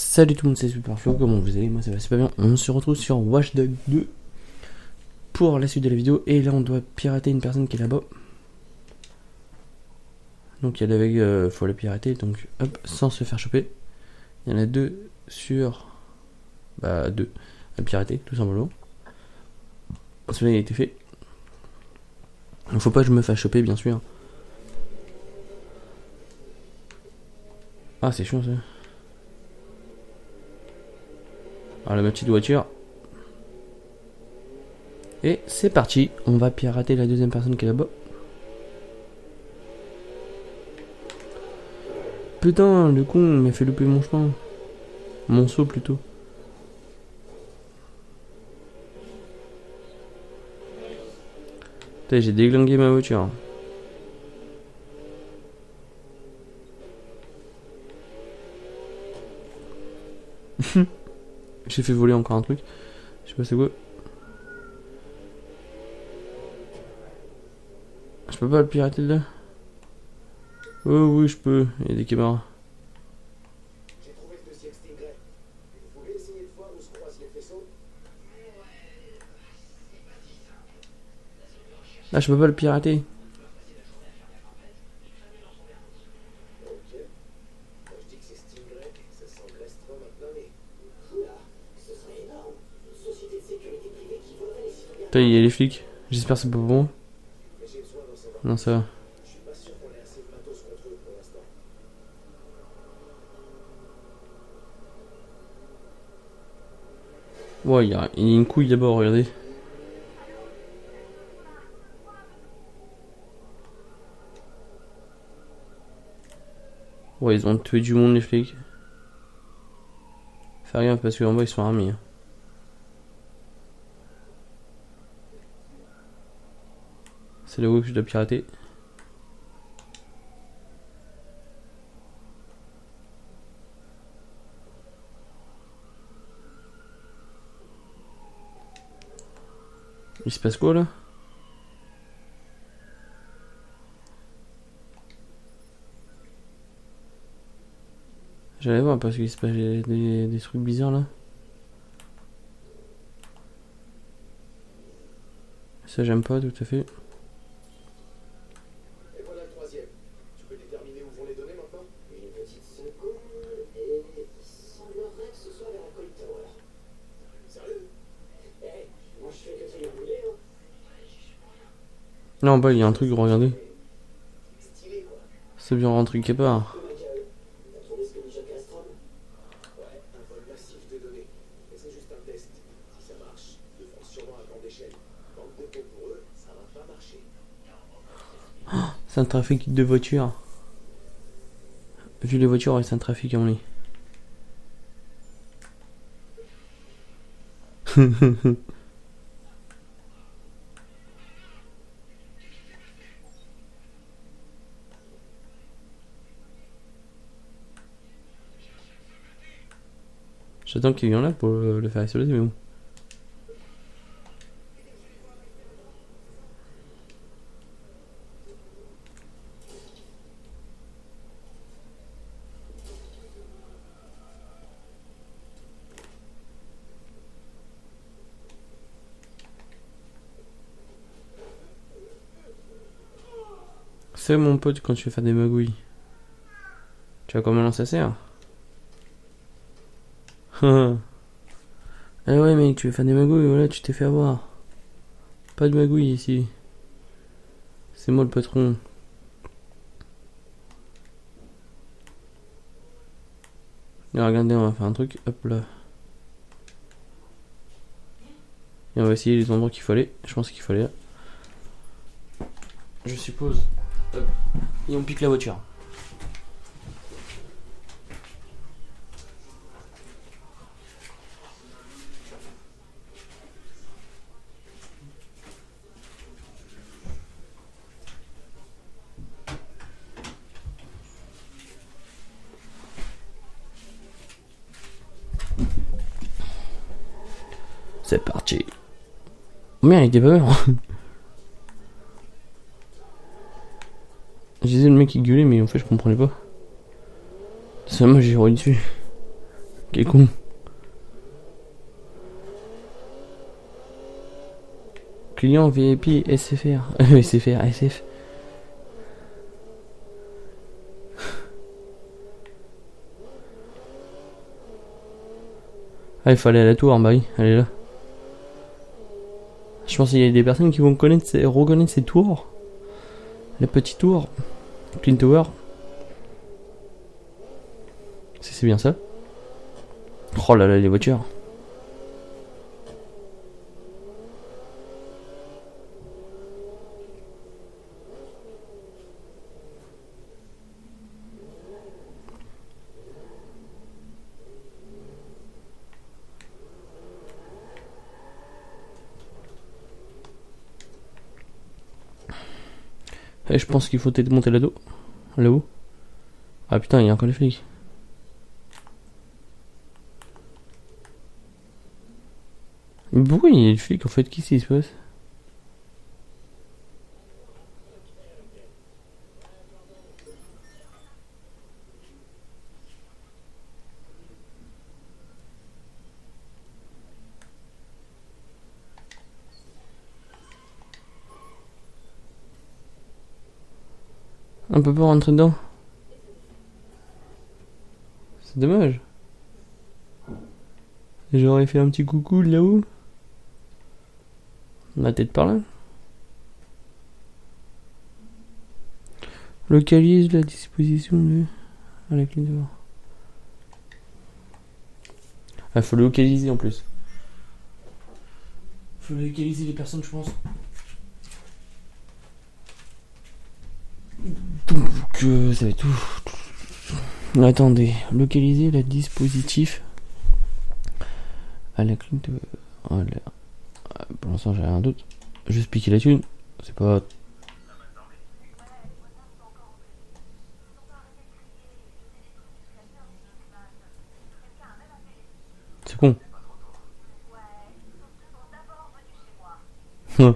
Salut tout le monde, c'est Superflo, comment vous allez Moi ça va super bien. On se retrouve sur Watchdog 2 pour la suite de la vidéo. Et là on doit pirater une personne qui est là-bas. Donc il y a avec, euh, faut la pirater, donc hop, sans se faire choper. Il y en a deux sur... Bah deux à pirater, tout simplement. Celui-là il a été fait. Il faut pas que je me fasse choper bien sûr. Ah c'est chiant ça. Alors la petite voiture. Et c'est parti, on va pirater la deuxième personne qui est là-bas. Putain, le con m'a fait louper mon chemin. Mon saut plutôt. Putain, j'ai déglingué ma voiture. J'ai fait voler encore un truc. Je sais pas c'est quoi. Je peux pas le pirater là? Oh oui je peux, il y a des caméras. Faisceaux Ah je peux pas le pirater. Ok. Quand je dis que c'est Stingray, ça semble restreint maintenant, mais... Là, ce serait énorme. Une société de sécurité privée qui volerait les citoyens. Il les flics. J'espère c'est pas bon. Non ça va. Ouais il y a, une couille d'abord, regardez. Ouais ils ont tué du monde les flics. Faire gaffe parce qu'en bas ils sont armés. hein. C'est là où je dois pirater. Il se passe quoi là? J'allais voir parce qu'il se passe des- des trucs bizarres là. Ça j'aime pas tout à fait. Et voilà le troisième. Tu peux déterminer où vont les données maintenant Une petite seconde, et il semblerait que ce soit vers Alcohol Tower. Sérieux Eh, moi je fais que trianguler, hein. En bas il y a un truc, regardez. C'est bien rentré quelque part. C'est un trafic de voitures. Vu les voitures, c'est un trafic à mon avis. J'attends qu'il y en a pour le faire exploser, mais bon. C'est mon pote quand tu veux faire des magouilles. Tu vois comment ça sert Ah ouais mec, tu veux faire des magouilles, voilà, tu t'es fait avoir. Pas de magouilles ici. C'est moi le patron. Et regardez, on va faire un truc, hop là. Et on va essayer les endroits qu'il aller. Je pense qu'il là. Je suppose. Et on pique la voiture. Merde, il était pas mort. Je disais le mec qui gueulait, mais en fait je comprenais pas. C'est moi j'ai roulé dessus. Quel con. Client VIP SFR. Euh, SFR, SF. Ah, il aller à la tour, bah oui, elle est là. Je pense qu'il y a des personnes qui vont connaître reconnaître ces tours. La petite tour. Clean Tower. Si c'est bien ça. Oh là là, les voitures. Et je pense qu'il faut peut-être monter là-haut. Là-haut. Ah putain, il y a encore les flics. Mais pourquoi il y a les flics en fait? Qu'est-ce qui se passe? On peut pas rentrer dedans C'est dommage. J'aurais fait un petit coucou là-haut. La tête par là. Localise la disposition de... à la clé de. Ah, faut localiser en plus. Faut localiser les personnes, je pense. Donc, euh, ça va être tout. Attendez, localiser la dispositif à la clé de. à la- ah, Pour l'instant, j'ai rien d'autre. Juste piquer la thune. C'est pas. C'est con. Ouais.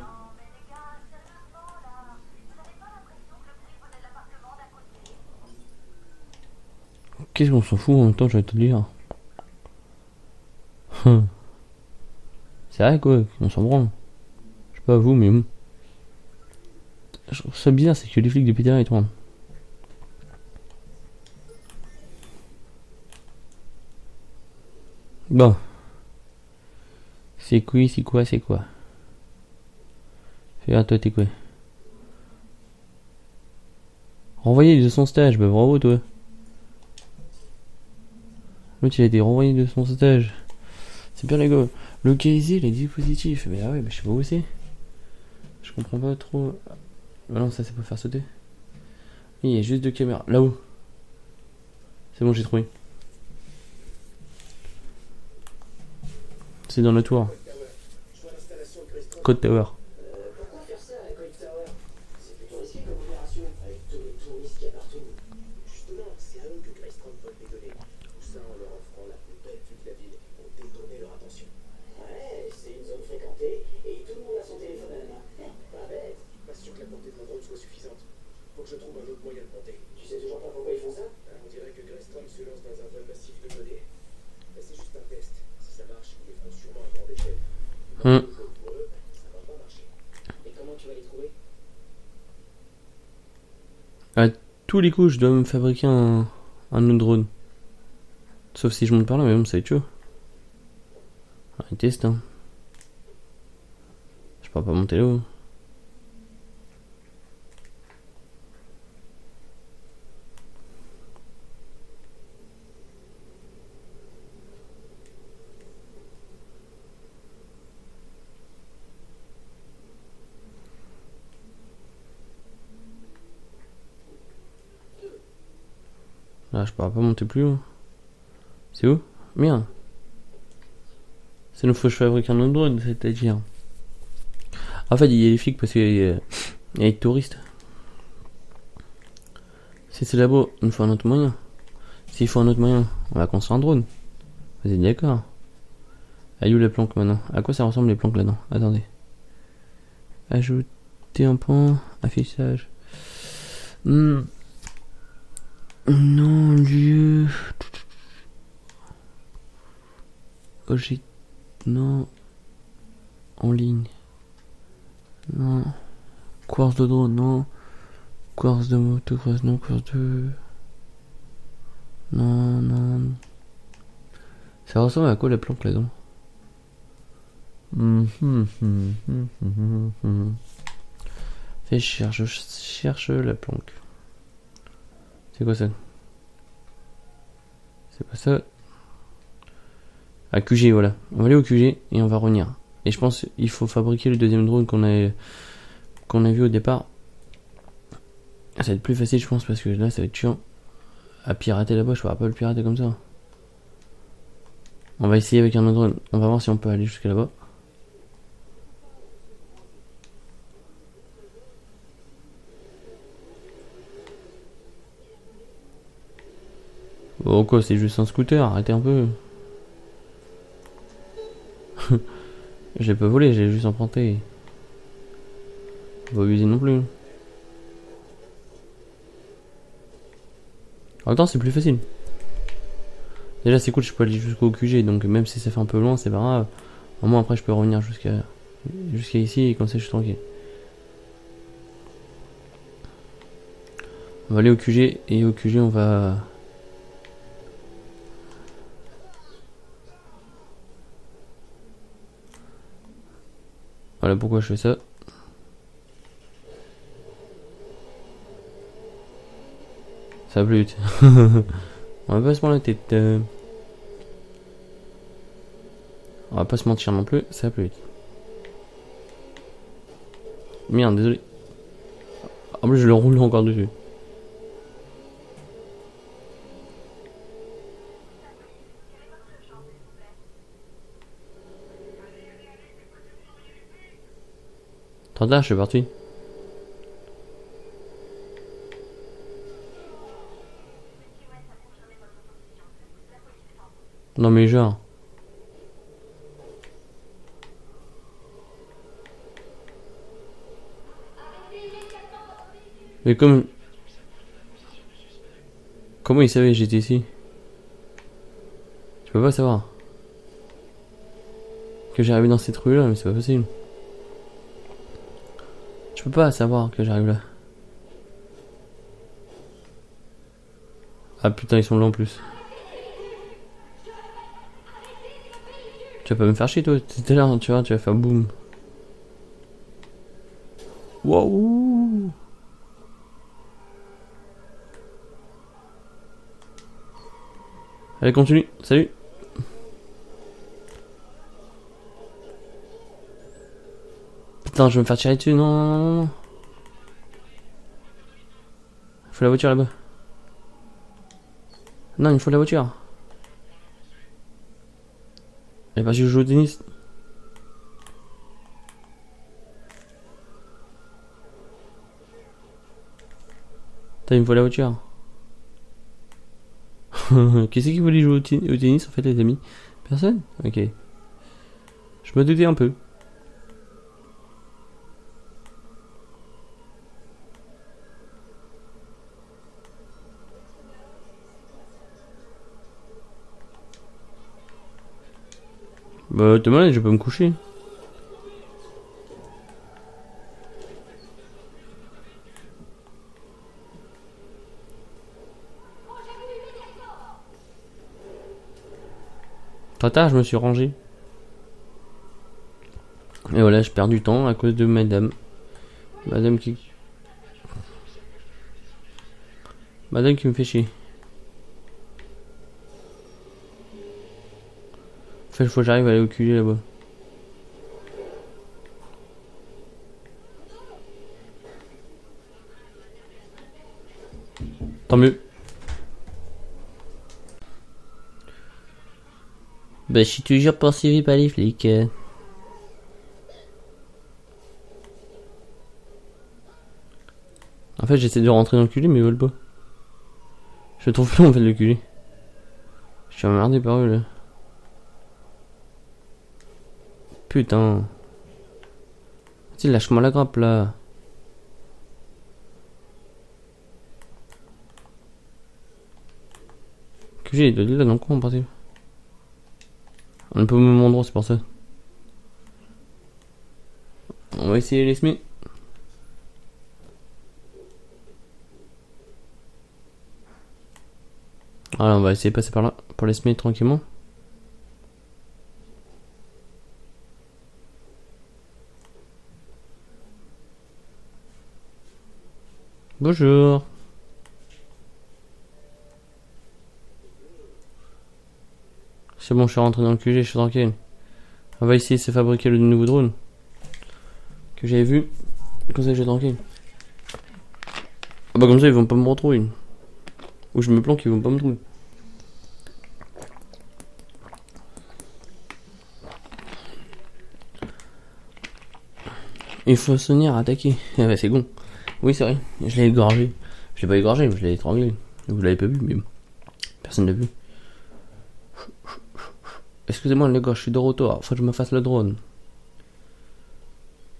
Qu'est-ce qu'on s'en fout en même temps, je vais te dire. Hum. C'est vrai quoi, on s'en branle. Je sais pas vous, mais. Je trouve ça bizarre, c'est que les flics de PTA ils. Bon. C'est quoi, c'est quoi, c'est quoi Fais à toi, t'es quoi Renvoyer de son stage, bah bravo toi. L'autre il a été renvoyé de son stage. C'est bien les gars. Localiser les dispositifs. Mais ah ouais, mais je sais pas où c'est. Je comprends pas trop. Ah non, ça c'est pas faire sauter. Il y a juste deux caméras. Là-haut. C'est bon, j'ai trouvé. C'est dans la tour. Code Tower. Euh, pourquoi faire ça à la Coil Tower C'est plutôt risqué comme opération, avec tous les touristes qu'il y a partout. Justement, c'est à eux que Crestron vole les données. Tout ça en leur offrant la plus belle vue de la ville pour détourner leur attention. Ouais, c'est une zone fréquentée et tout le monde a son téléphone à la main. Pas bête. Pas sûr que la portée de mon drone soit suffisante. Faut que je trouve un autre moyen de monter. Tu sais toujours pas pourquoi ils font ça On dirait que Crestron se lance dans un vol massif de données. Mais c'est juste un test. Si ça marche, ils les feront sûrement à grande échelle. Hum. Pour eux, ça va pas marcher. Et comment tu vas les trouver Tous les coups, je dois me fabriquer un, un autre drone. Sauf si je monte par là, mais bon, ça va être chaud. Un test, hein. Je pourrais pas monter là-haut. Là, je pourrais pas monter plus haut. C'est où? Merde. Ça nous faut que je fabrique un autre drone, c'est-à-dire. En fait, il y a les flics parce qu'il y, a- les touristes. Si c'est là-bas, il nous faut un autre moyen. S'il faut un autre moyen, on va construire un drone. Vous êtes d'accord? Ah, où les planques maintenant? À quoi ça ressemble les planques là-dedans? Attendez. Ajouter un point. Affichage. Hmm. Non, lieu. OG. Non. En ligne. Non. Course de drone, non. Course de motocross, non. Course de. Non, non. Ça ressemble à quoi la planque là-dedans hum. Fais cherche, je cherche la planque. C'est quoi ça? C'est pas ça. À QG, voilà. On va aller au QG et on va revenir. Et je pense qu'il faut fabriquer le deuxième drone qu'on a, qu'on a vu au départ. Ça va être plus facile, je pense, parce que là, ça va être chiant. À pirater là-bas, je pourrais pas le pirater comme ça. On va essayer avec un autre drone. On va voir si on peut aller jusqu'à là-bas. Oh quoi, c'est juste un scooter, arrêtez un peu. j'ai pas volé, j'ai juste emprunté. Pas abuser non plus. En temps, c'est plus facile. Déjà, c'est cool, je peux aller jusqu'au QG, donc même si ça fait un peu loin, c'est pas grave. Au moins, après, je peux revenir jusqu'à jusqu'à ici, et comme ça, je suis tranquille. On va aller au QG, et au QG, on va... Voilà pourquoi je fais ça. Ça vite. On va pas se prendre la tête. euh. On va pas se mentir non plus, ça vite. Merde, désolé. En plus, je le roule encore dessus. Je suis parti. Non mais genre. Mais comme... Comment il savait que j'étais ici? Je peux pas savoir. Que j'arrive dans cette rue là, mais c'est pas possible. Je peux pas savoir que j'arrive là. Ah putain, ils sont là en plus. Tu vas pas me faire chier toi, t'étais là, tu vois, tu vas faire boum. Wow. Allez, continue, salut. Putain, je vais me faire tirer dessus, non, non, non. Il faut la voiture là-bas. Non, il me faut la voiture. Et parce que je joue au tennis. T'as une fois la voiture. Qui c'est qui voulait jouer au tennis en fait les amis? Personne? Ok. Je me doutais un peu. Bah t'es malade, je peux me coucher. Tard, je me suis rangé. Et voilà, je perds du temps à cause de madame. Madame qui... Madame qui me fait chier. Fait, faut que j'arrive à aller au QG là-bas. Tant mieux. Bah, je suis toujours poursuivi par les flics. euh. En fait, j'essaie de rentrer dans le QG, mais ils veulent pas. Je trouve plus en fait le QG. Je suis emmerdé par eux là. Putain. Vas-y, lâche-moi la grappe là. Il doit être là dans le coin, parti. On est au même endroit, c'est pour ça. On va essayer les semis. Voilà, on va essayer de passer par là pour les semer tranquillement. Bonjour. C'est bon, je suis rentré dans le QG, je suis tranquille. On va essayer de se fabriquer le nouveau drone. Que j'avais vu. Comme ça, je suis tranquille. Ah bah comme ça, ils vont pas me retrouver. Ou je me planque, ils vont pas me trouver. Il faut sonner à attaquer. Ah bah c'est bon. Oui, c'est vrai. Je l'ai égorgé. Je l'ai pas égorgé, mais je l'ai étranglé. Vous l'avez pas vu, mais. Personne l'a vu. Excusez-moi les gars, je suis de retour. Faut que je me fasse le drone.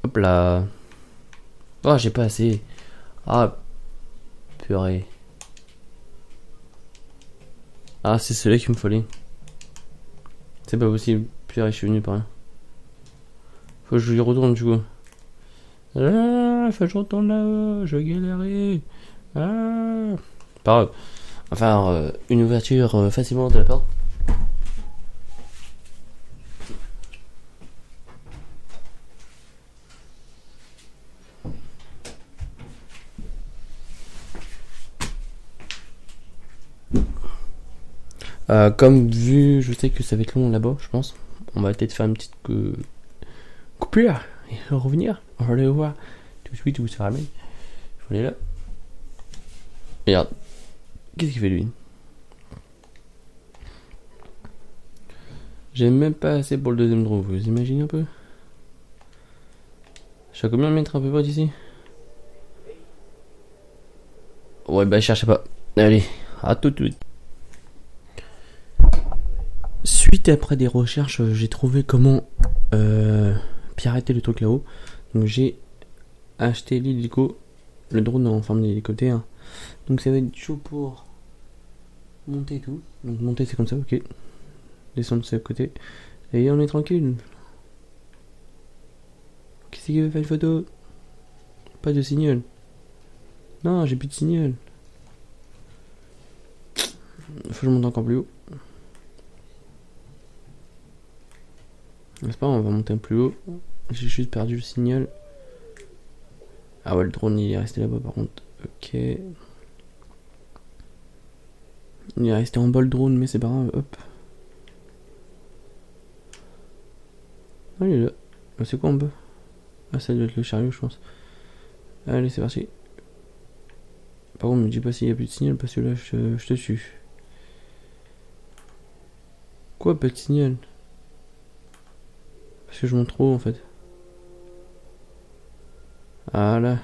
Hop là. Oh, j'ai pas assez. Ah. Purée. Ah, c'est celui qu'il me fallait. C'est pas possible. Purée, je suis venu par là. Faut que je lui retourne du coup. Ah, faut que je retourne là-haut. Je vais galérer. Ah. Enfin, euh, une ouverture euh, facilement de la porte. Euh, comme vu, je sais que ça va être long là-bas, je pense. On va peut-être faire une petite coupure et revenir. On va aller voir de suite où ça ramène. Il faut aller là. Regarde. Qu'est-ce qu'il fait lui? J'ai même pas assez pour le deuxième drone, vous imaginez un peu? Je suis à combien de mètres à peu près d'ici? Ouais, bah cherchez pas. Allez, à tout de suite. Suite après des recherches, j'ai trouvé comment euh, pirater le truc là-haut. Donc j'ai acheté l'hélico, le drone en forme d'hélicoptère. Donc ça va être chaud pour monter tout. Donc monter c'est comme ça, ok. Descendre c'est à côté. Et on est tranquille. Qu'est-ce qui veut faire une photo? Pas de signal. Non, j'ai plus de signal. Faut que je monte encore plus haut. C'est pas, on va monter un plus haut. J'ai juste perdu le signal. Ah ouais, le drone il est resté là-bas par contre. Ok. Il est resté en bas le drone, mais c'est pas grave. Hop. Ah, il est là. Ah, C'est quoi en bas? Ah, ça doit être le chariot, je pense. Allez, c'est parti. Par contre, me dis pas s'il y a plus de signal parce que là, je, je te tue. Quoi, pas de signal? Parce que je monte trop en fait. Ah là.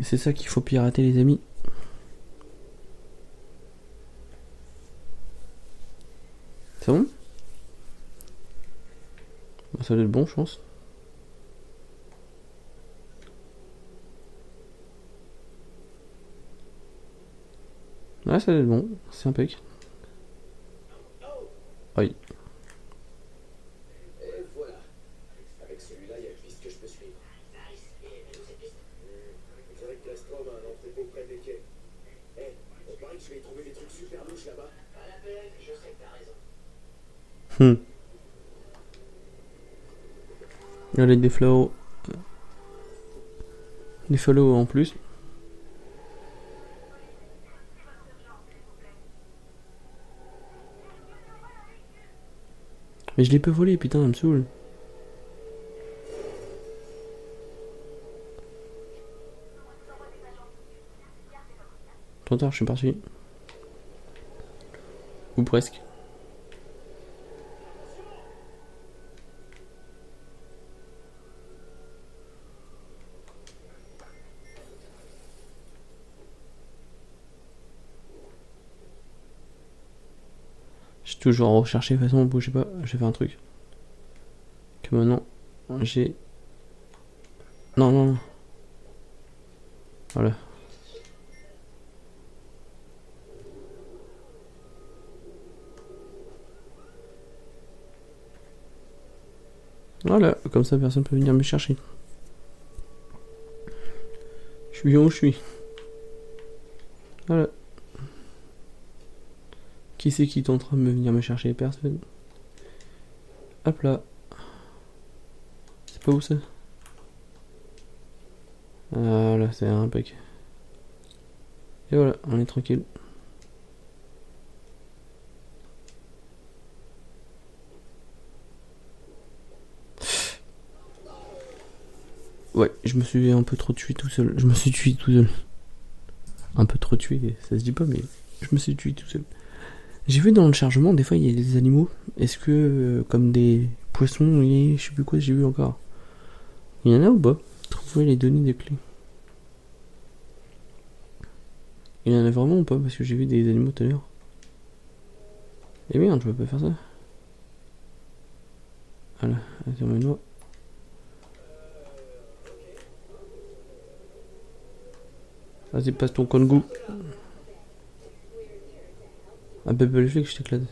C'est ça qu'il faut pirater les amis. C'est bon? Bah, Ça doit être bon je pense. Ouais ça doit être bon, c'est impec. Oui. Et voilà. Avec celui-là, il y a une piste que je peux suivre. On dirait que Castrom a un entrepôt près des quais. Eh, on paraît que je vais trouver des trucs super louches là-bas. À la peine, je sais que t'as raison. Hmm. Allez, des flows. Des follow en plus. Mais je l'ai pas volé, putain, elle me saoule. Trop tard, je suis parti. Ou presque. J'ai toujours recherché, de toute façon, bougez pas, j'ai fait un truc. Que maintenant, j'ai... Non, non, non. Voilà. Voilà, comme ça personne peut venir me chercher. Je suis où je suis? Voilà. Qui c'est qui est en train de venir me chercher? Personne. Hop là. C'est pas où ça? Voilà, c'est impec. Et voilà, on est tranquille. Ouais, je me suis un peu trop tué tout seul. Je me suis tué tout seul. Un peu trop tué, ça se dit pas, mais je me suis tué tout seul. J'ai vu dans le chargement, des fois il y a des animaux. Est-ce que, euh, comme des poissons, et je sais plus quoi, j'ai vu encore. Il y en a ou pas? Trouver les données des clés. Il y en a vraiment ou pas? Parce que j'ai vu des animaux tout à l'heure. Eh merde, je peux pas faire ça. Voilà, attends-moi. Vas-y, passe ton Kongu. Un peu le flic, je t'éclate.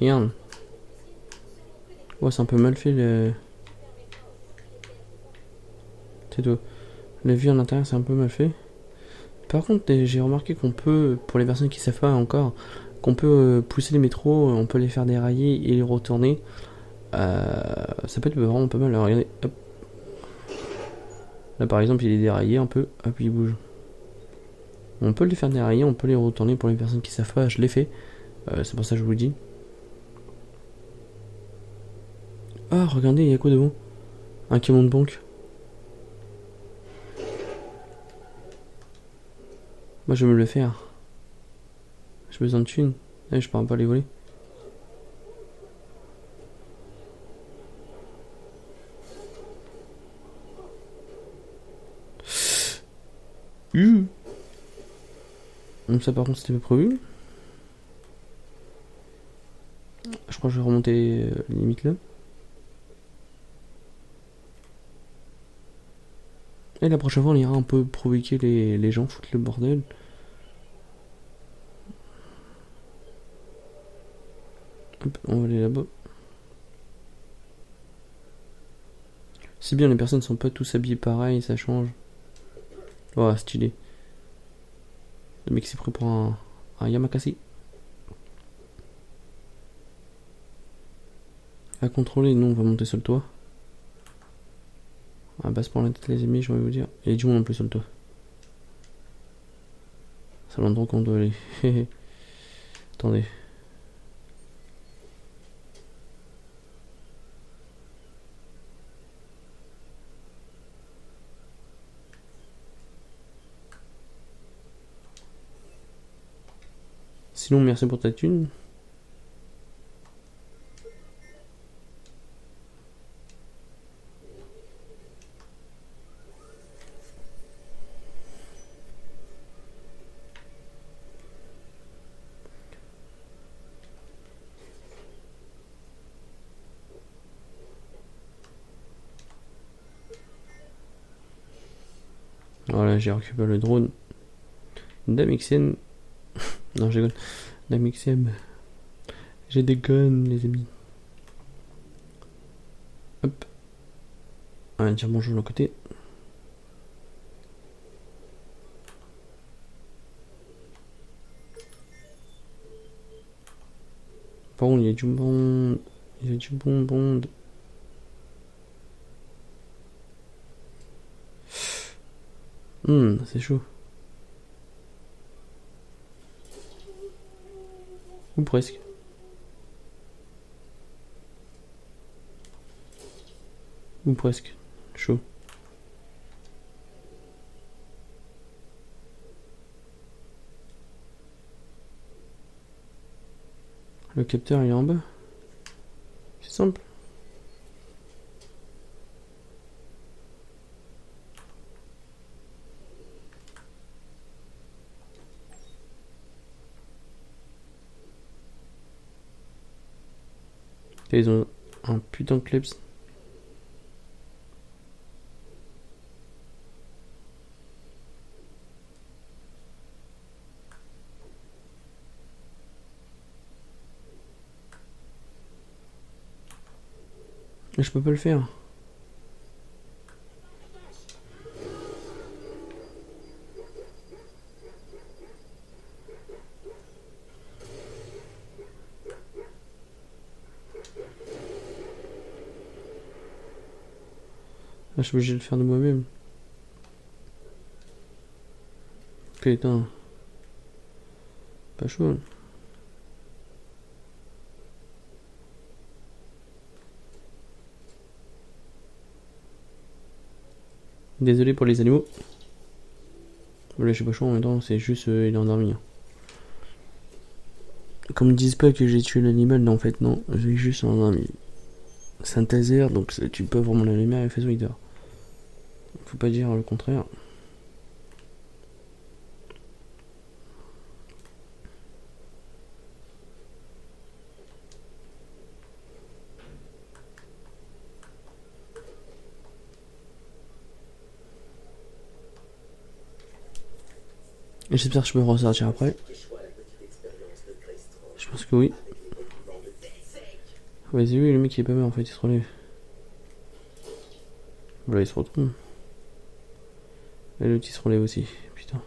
Merde. Ouais, c'est un peu mal fait le. C'est tout. Le vie en intérieur, c'est un peu mal fait. Par contre, j'ai remarqué qu'on peut, pour les personnes qui savent pas encore, qu'on peut euh, pousser les métros, on peut les faire dérailler et les retourner. Euh, ça peut être vraiment pas mal. regardez, hop. Là, par exemple, il est déraillé un peu, hop, il bouge. On peut les faire dérailler, on peut les retourner pour les personnes qui savent pas. Je l'ai fait. Euh, c'est pour ça que je vous le dis. Ah, regardez, il y a quoi devant Un camion de banque. Moi, je vais me le faire. J'ai besoin de thunes. Eh, je pourrais pas les voler. Uh. Donc ça par contre c'était pas prévu. Je crois que je vais remonter euh, limite là. Et la prochaine fois, on ira un peu provoquer les, les gens, foutre le bordel. On va aller là-bas. C'est bien, les personnes sont pas tous habillés pareil, ça change. Oh, stylé. Le mec s'est pris pour un, un Yamakasi. À contrôler, nous on va monter sur le toit. Ah bah pour la tête les amis, je vais vous dire. Il a du monde en plus sur le toit. C'est l'endroit qu'on doit aller. Attendez. Sinon, merci pour ta thune. Voilà, j'ai récupéré le drone d'Amixen. non, j'ai D'Amixem. J'ai des guns, les amis. Hop. On va dire bonjour de l'autre côté. Bon, il y a du bon. Il y a du bonbon. Hum, c'est chaud. Ou presque. Ou presque. Chaud. Le capteur est en bas. C'est simple. Ils ont un putain de clips. Je peux pas le faire. Je suis obligé de le faire de moi-même. Putain. Pas chaud. Désolé pour les animaux. Là, je suis pas chaud en même temps, c'est juste euh, il est endormi. hein. Comme ils disent pas que j'ai tué l'animal, non, en fait, non, j'ai juste endormi. C'est un taser, donc tu peux vraiment la lumière et fais il dort. Pas dire le contraire. J'espère que je peux ressortir après. Je pense que oui. Vas-y, oui, le mec il est pas mal en fait, il se relève. Voilà, il se retourne. Et l'autre il se relève aussi, putain.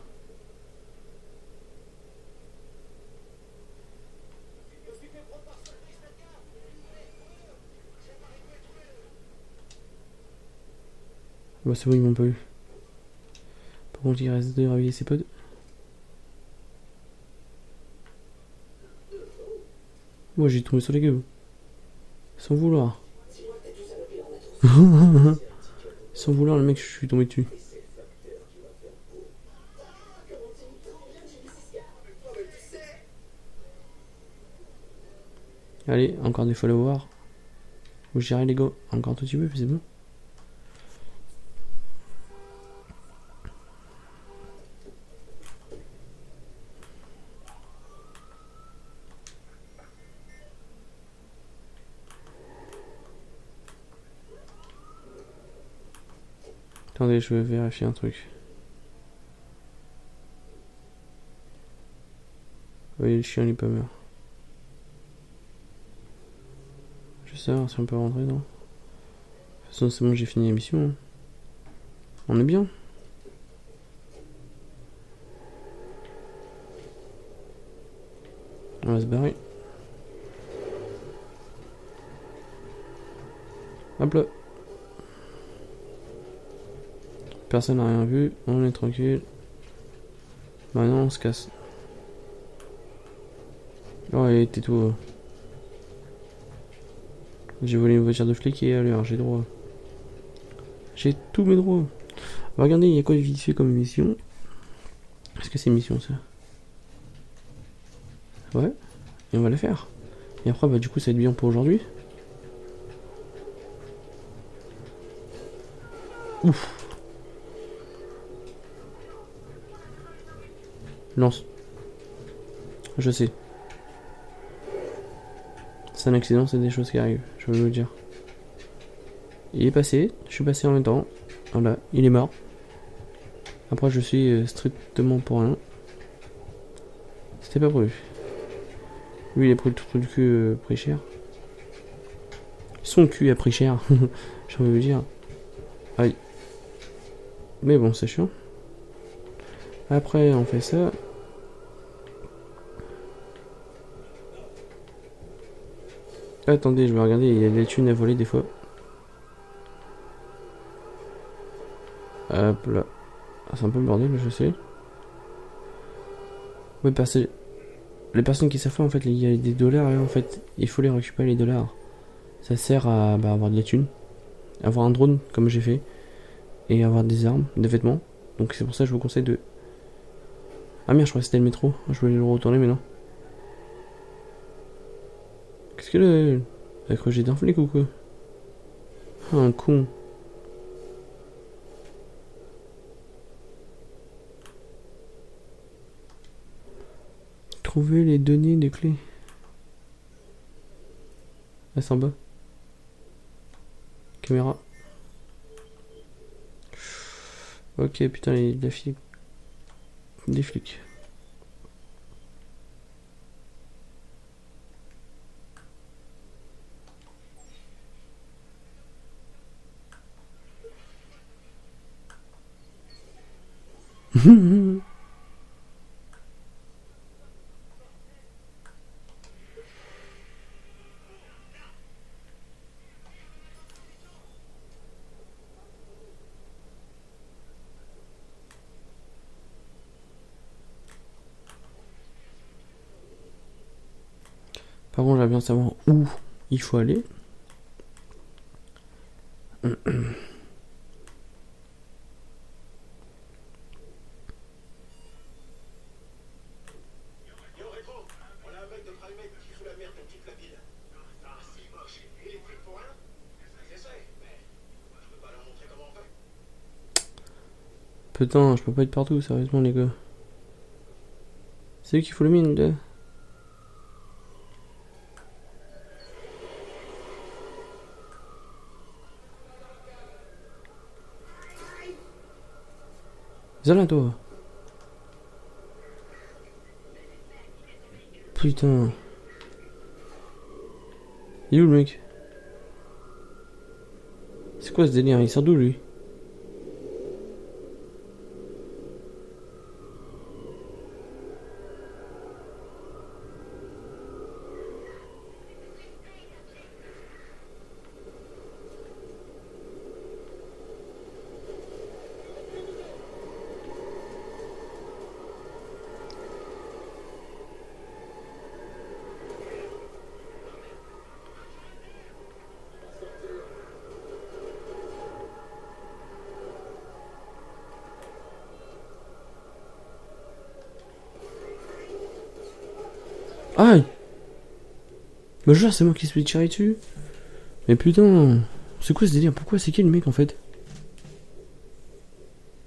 Bah c'est bon, ils m'ont pas eu. Par contre, il reste de réveiller ses potes. Moi j'ai tombé sur les gueules. Sans vouloir. Sans vouloir, le mec, je suis tombé dessus. Allez, encore des followers. Vous gérez les gars. Encore un tout petit peu, c'est bon. Attendez, je vais vérifier un truc. Oui, le chien il est pas mort. Sais savoir si on peut rentrer, non? De toute façon, c'est bon, j'ai fini l'émission. hein. On est bien. On va se barrer. Hop là. Personne n'a rien vu, on est tranquille. Maintenant on se casse. Oh et tais tout. J'ai volé une voiture de flic et à l'heure, j'ai droit. J'ai tous mes droits. On va regarder, il y a quoi vite fait comme mission? Est-ce que c'est mission ça? Ouais. Et on va la faire. Et après, bah du coup, ça va être bien pour aujourd'hui. Ouf. Lance. Je sais. C'est un accident, c'est des choses qui arrivent, je veux vous dire. Il est passé, je suis passé en même temps. Voilà, il est mort. Après, je suis euh, strictement pour rien. C'était pas prévu. Lui, il a pris le trou du cul euh, pris cher. Son cul a pris cher, j'ai envie de vous dire. Aïe. Mais bon, c'est chiant. Après, on fait ça. Attendez, je vais regarder, il y a des thunes à voler des fois. Hop là. Ah, C'est un peu bordel, je sais. Ouais, parce que les personnes qui savent en fait, il y a des dollars et en fait, il faut les récupérer les dollars. Ça sert à bah, avoir de la thune, avoir un drone comme j'ai fait, et avoir des armes, des vêtements. Donc c'est pour ça que je vous conseille de. Ah merde, je crois que c'était le métro. Je voulais le retourner, mais non. Qu'est-ce que le. T'as cru que j'étais un flic ou quoi Ah, un con. Trouver les données des clés. Ah, c'est en bas. Caméra. Ok, putain, les, la fille. Des flics. Par contre, j'aimerais bien savoir où il faut aller. Yo, Rétro, on a un mec de Primate qui fout la merde un petit lapide. Ah, c'est moche. Il est plus pour rien J'essaie, mais je peux pas leur montrer comment on fait. Putain, je peux pas être partout, sérieusement, les gars. C'est eux qui font le mine, là. Là, toi. Putain. Il est où le mec? C'est quoi ce délire? Il sort d'où lui Aïe Bah genre c'est moi qui se fait tirer dessus. Mais putain C'est quoi ce délire? Pourquoi c'est qui le mec en fait?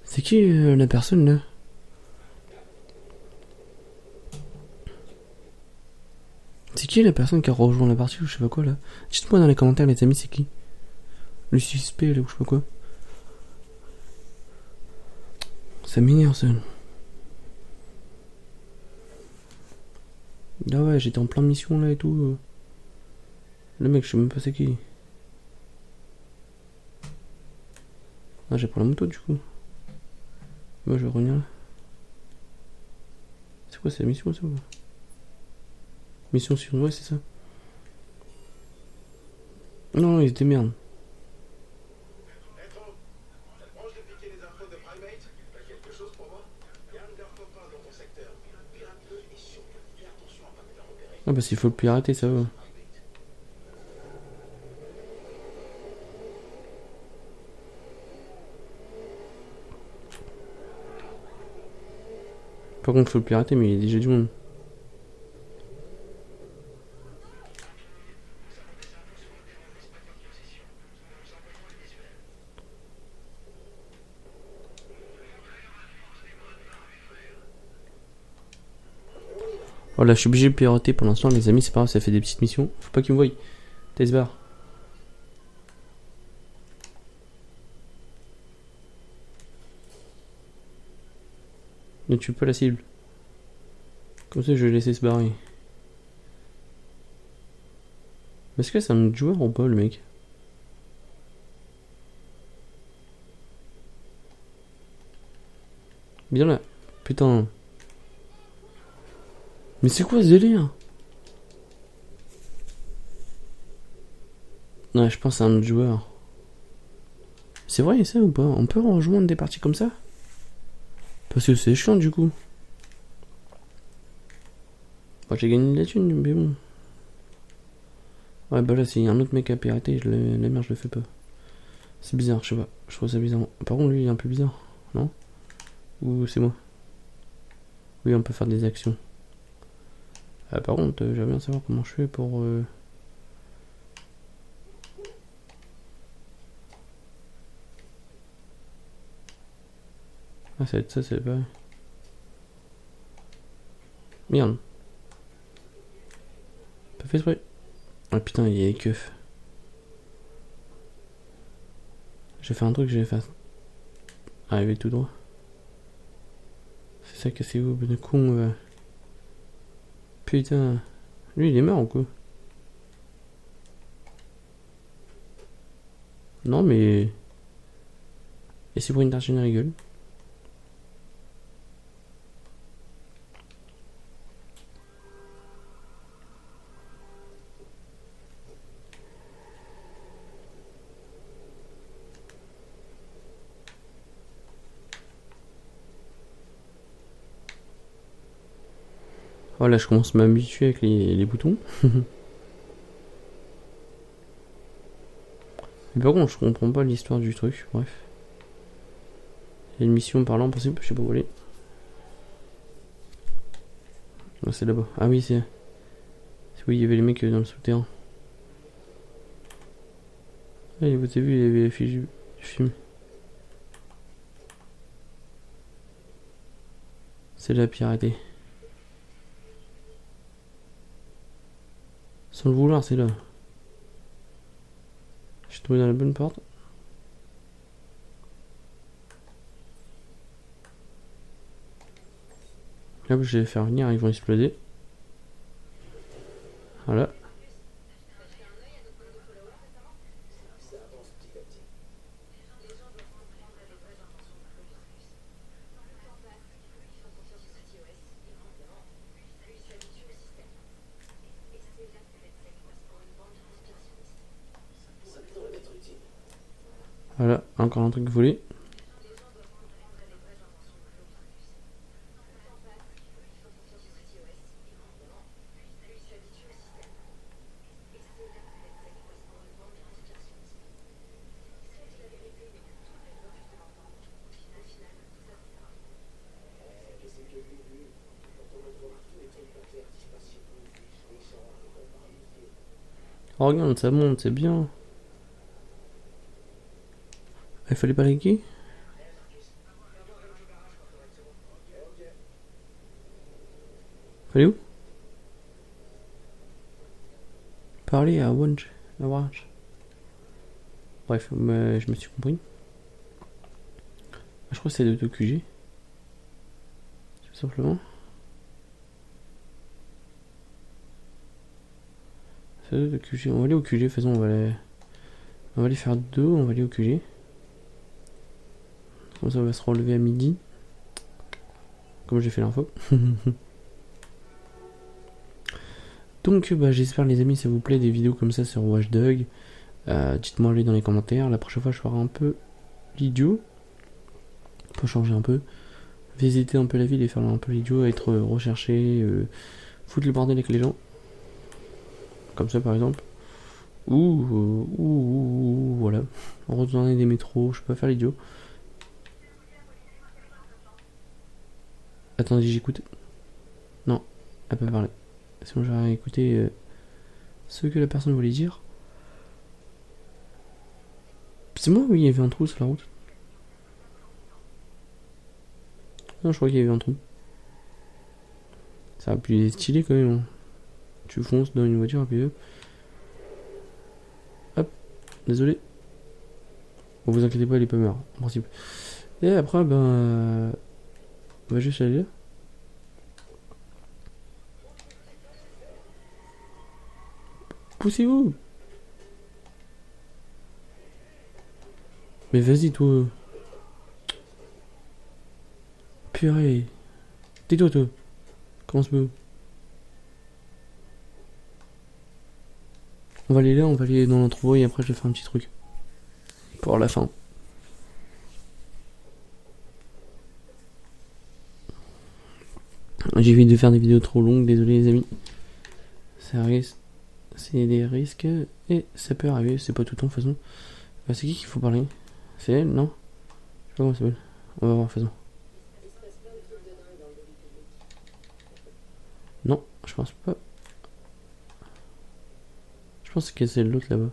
C'est qui euh, la personne là? C'est qui la personne qui a rejoint la partie ou je sais pas quoi là? Dites-moi dans les commentaires les amis c'est qui? Le suspect là ou je sais pas quoi. Ça m'énerve ça. Ah ouais, j'étais en plein mission là et tout. Le mec, je sais même pas c'est qui. Ah, j'ai pris la moto du coup. Moi, je revenir là. C'est quoi, c'est la mission ça Mission sur. Ouais, c'est ça? Non, ils se démerdent. Rétro, ça te branche de piquer les infos de Primate T'as quelque chose pour moi Il y a un de leurs copains dans ton secteur. Pirate-le et surtout, fais attention à pas te faire repérer. Ah, bah s'il faut le pirater, ça va. Par contre, faut le pirater, mais il a déjà du monde. Voilà, je suis obligé de pirater pour l'instant, les amis, c'est pas grave, ça fait des petites missions. Faut pas qu'ils me voient. Test bar. Ne tue pas la cible. Comme ça, je vais laisser se barrer. Est-ce que c'est un joueur ou pas, le mec? Bien là. Putain. Mais c'est quoi ce délire? Ouais, je pense à un autre joueur. C'est vrai ça ou pas? On peut rejoindre des parties comme ça? Parce que c'est chiant du coup. J'ai gagné la thune, mais bon. Ouais, bah là, s'il y a un autre mec à pirater, je le, la merde, je le fais pas. C'est bizarre, je sais pas. Je trouve ça bizarre. Par contre, lui, il est un peu bizarre, non? Ou c'est moi? Oui, on peut faire des actions. Ah, par contre, euh, j'aimerais bien savoir comment je fais pour. euh, Ah, ça va être ça, c'est pas. Merde. Pas fait exprès. Ah putain, il y a les keufs. J'ai fait un truc, j'ai fait arriver tout droit. C'est ça où, de con, va. Putain. Lui, il est mort ou quoi? Non, mais. Et c'est pour une tartine à la gueule. Voilà, je commence à m'habituer avec les, les boutons. Mais par contre, je comprends pas l'histoire du truc, bref. Il y a une mission par là en principe, je sais pas où aller. Ah, c'est là-bas. Ah oui, c'est. Où il y avait les mecs dans le souterrain. Ah, vous avez vu, il y avait l'affiche du du film. C'est la piraterie. Sans le vouloir, c'est là. Je suis tombé dans la bonne porte. Là, je vais faire venir, ils vont exploser. Voilà. Ça avance petit à petit. Ça pourrait être utile. Voilà, encore un truc volé. Mais c'est que le début. Quand on introduit tous les trucs pas clairs qui se passent chez nous, les gens arriveront par les pieds. Oh, regarde, ça monte, c'est bien. Il fallait pas liker Fallait où? Parler à Wunch. À. Bref, je me suis compris. Je crois que c'est de QG. Tout simplement. C'est de QG. On va aller au QG, façon, on va aller. On va aller faire deux, on va aller au QG. Comme ça, on va se relever à midi. Comme j'ai fait l'info. Donc, bah, j'espère, les amis, ça vous plaît des vidéos comme ça sur Watchdog. Euh, Dites-moi les dans les commentaires. La prochaine fois, je ferai un peu l'idiot. Pour changer un peu. Visiter un peu la ville et faire un peu l'idiot, être recherché, euh, foutre le bordel avec les gens. Comme ça, par exemple. Ou, euh, ou, ou, ou, voilà. Retourner des métros, je peux pas faire l'idiot. Attendez, j'écoute. Non, elle peut parler. Sinon, j'aurais écouté euh, ce que la personne voulait dire. C'est moi ou il y avait un trou sur la route? Non, je crois qu'il y avait un trou. Ça a pu être stylé quand même. hein. Tu fonces dans une voiture puis hop. Hop, désolé. Bon, vous inquiétez pas, il est pas mort, en principe. Et après, ben. euh, On va juste aller là. Poussez-vous Mais vas-y, toi. Purée. Tais-toi, toi. Comment se On va aller là, on va aller dans l'entrepôt et après je vais faire un petit truc. Pour la fin. J'évite de faire des vidéos trop longues, désolé les amis. Risque. C'est des risques et ça peut arriver, c'est pas tout le temps de toute façon. Euh, c'est qui qu'il faut parler? C'est elle, non? Je sais pas comment c'est elle. On va voir façon. Non, je pense pas. Je pense que c'est l'autre là-bas.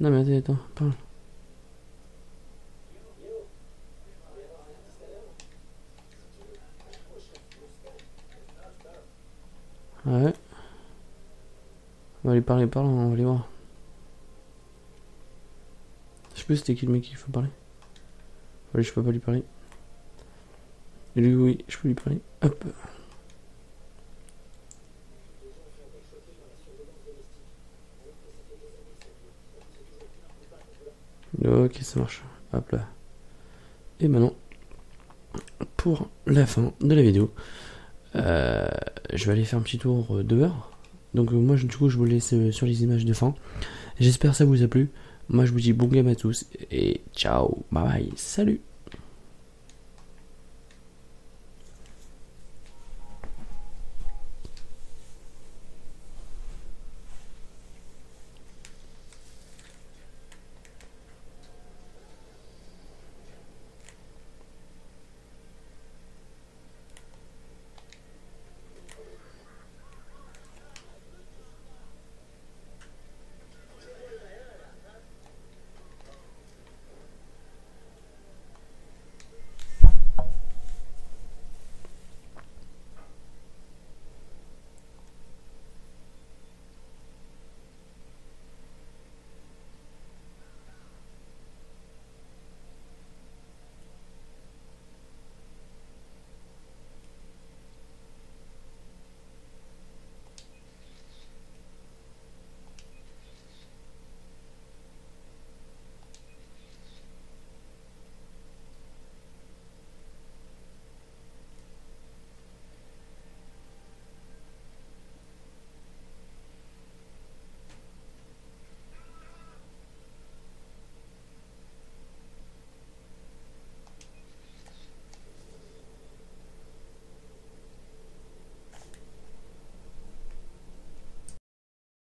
Non mais attends, attends, parle. Ouais. Ouais, va aller parler par là, on va aller voir. Je sais pas c'était qui le mec qu'il faut parler. Je peux pas lui parler. Et lui, oui, je peux lui parler. Hop. Ok, ça marche. Hop là. Et maintenant, pour la fin de la vidéo, euh, je vais aller faire un petit tour dehors. Donc euh, moi, du coup, je vous laisse euh, sur les images de fin. J'espère ça vous a plu. Moi, je vous dis bon game à tous et ciao, bye bye, salut